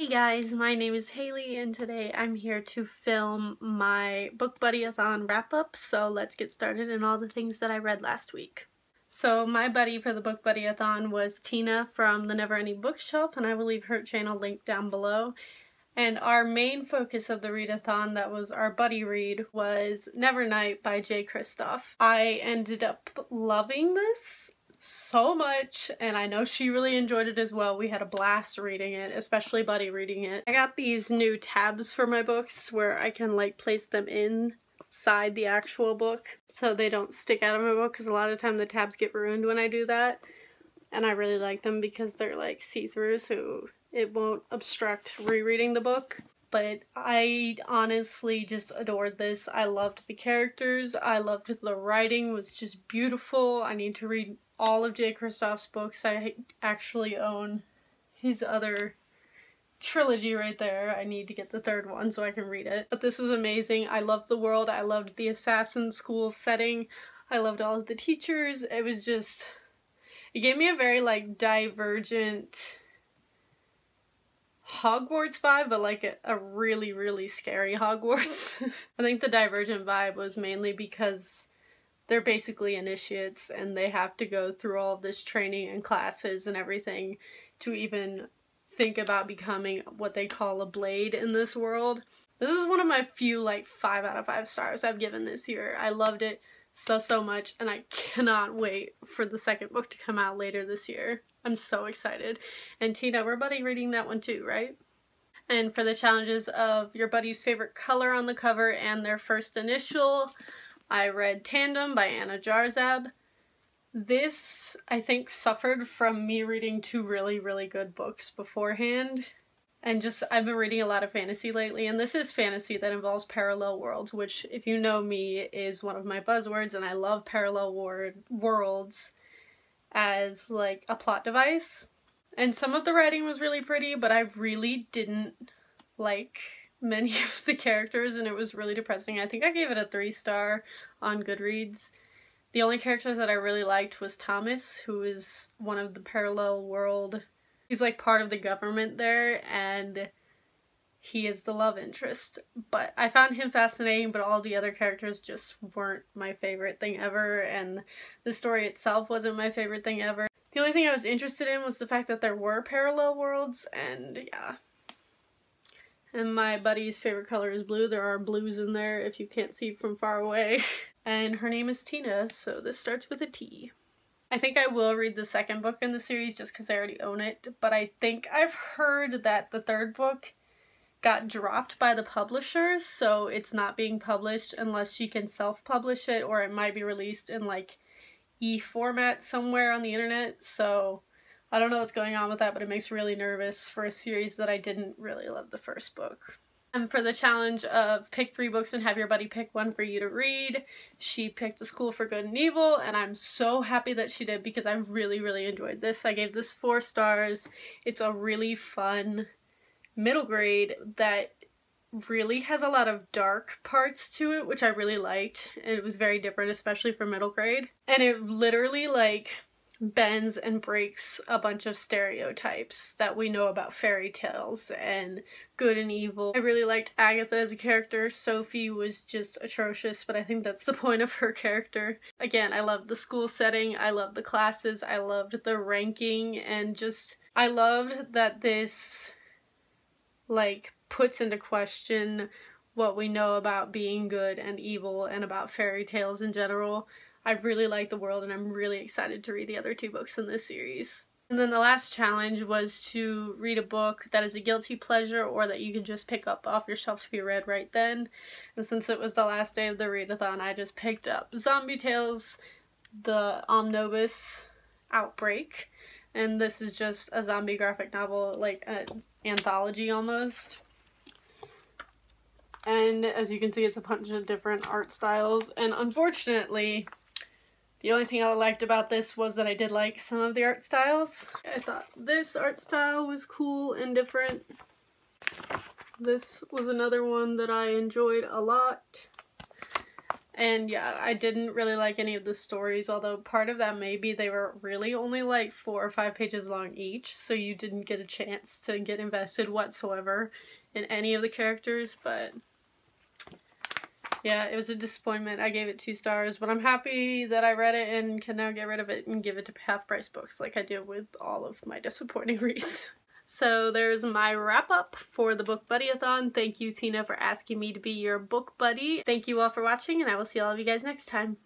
Hey guys, my name is Halley and today I'm here to film my Book Buddyathon wrap-up, so let's get started in all the things that I read last week. So my buddy for the Book Buddyathon was Tina from the Never Ending Bookshelf and I will leave her channel linked down below. And our main focus of the readathon that was our buddy read was Nevernight by Jay Kristoff. I ended up loving this so much and I know she really enjoyed it as well. We had a blast reading it, especially Buddy reading it. I got these new tabs for my books where I can like place them inside the actual book so they don't stick out of my book because a lot of time the tabs get ruined when I do that. And I really like them because they're like see-through so it won't obstruct rereading the book but I honestly just adored this. I loved the characters. I loved the writing was just beautiful. I need to read all of Jay Kristoff's books. I actually own his other trilogy right there. I need to get the third one so I can read it. But this was amazing. I loved the world. I loved the assassin school setting. I loved all of the teachers. It was just it gave me a very like divergent Hogwarts vibe, but like a, a really, really scary Hogwarts. I think the divergent vibe was mainly because they're basically initiates and they have to go through all this training and classes and everything to even think about becoming what they call a blade in this world. This is one of my few like 5 out of 5 stars I've given this year. I loved it so so much and I cannot wait for the second book to come out later this year. I'm so excited. And Tina, we're buddy reading that one too, right? And for the challenges of your buddy's favorite color on the cover and their first initial, I read Tandem by Anna Jarzab. This, I think, suffered from me reading two really, really good books beforehand. And just, I've been reading a lot of fantasy lately, and this is fantasy that involves parallel worlds, which, if you know me, is one of my buzzwords, and I love parallel wor worlds as, like, a plot device. And some of the writing was really pretty, but I really didn't like many of the characters and it was really depressing. I think I gave it a three star on Goodreads. The only character that I really liked was Thomas, who is one of the parallel world. He's like part of the government there and he is the love interest. But I found him fascinating, but all the other characters just weren't my favorite thing ever and the story itself wasn't my favorite thing ever. The only thing I was interested in was the fact that there were parallel worlds and yeah, and my buddy's favorite color is blue. There are blues in there if you can't see from far away. and her name is Tina, so this starts with a T. I think I will read the second book in the series just because I already own it, but I think I've heard that the third book got dropped by the publishers, so it's not being published unless she can self-publish it, or it might be released in like e-format somewhere on the internet, so I don't know what's going on with that, but it makes really nervous for a series that I didn't really love the first book. And for the challenge of pick three books and have your buddy pick one for you to read, she picked A School for Good and Evil, and I'm so happy that she did because I really, really enjoyed this. I gave this four stars. It's a really fun middle grade that really has a lot of dark parts to it, which I really liked. And it was very different, especially for middle grade. And it literally, like, bends and breaks a bunch of stereotypes that we know about fairy tales and good and evil. I really liked Agatha as a character. Sophie was just atrocious, but I think that's the point of her character. Again, I loved the school setting, I loved the classes, I loved the ranking, and just I loved that this like puts into question what we know about being good and evil and about fairy tales in general. I really like the world and I'm really excited to read the other two books in this series. And then the last challenge was to read a book that is a guilty pleasure or that you can just pick up off your shelf to be read right then. And since it was the last day of the readathon, I just picked up Zombie Tales, the Omnibus Outbreak. And this is just a zombie graphic novel, like an anthology almost. And as you can see, it's a bunch of different art styles. And unfortunately, the only thing I liked about this was that I did like some of the art styles. I thought this art style was cool and different. This was another one that I enjoyed a lot. And yeah, I didn't really like any of the stories, although part of that maybe they were really only like four or five pages long each, so you didn't get a chance to get invested whatsoever in any of the characters, but yeah, it was a disappointment. I gave it two stars, but I'm happy that I read it and can now get rid of it and give it to half price books like I do with all of my disappointing reads. So there's my wrap up for the Book Buddyathon. Thank you, Tina, for asking me to be your book buddy. Thank you all for watching, and I will see all of you guys next time.